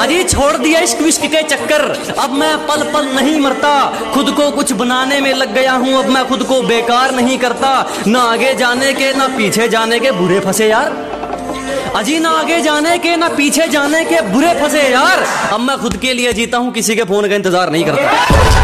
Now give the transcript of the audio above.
अजी छोड़ दिया इश्क विश्क के चक्कर। अब मैं पल पल नहीं मरता। खुद को कुछ बनाने में लग गया हूँ। अब मैं खुद को बेकार नहीं करता। ना आगे जाने के, ना पीछे जाने के बुरे फंसे यार। अजी, ना आगे जाने के, ना पीछे जाने के बुरे फंसे यार। अब मैं खुद के लिए जीता हूँ। किसी के फ़ोन का इंतज़ार नहीं करता।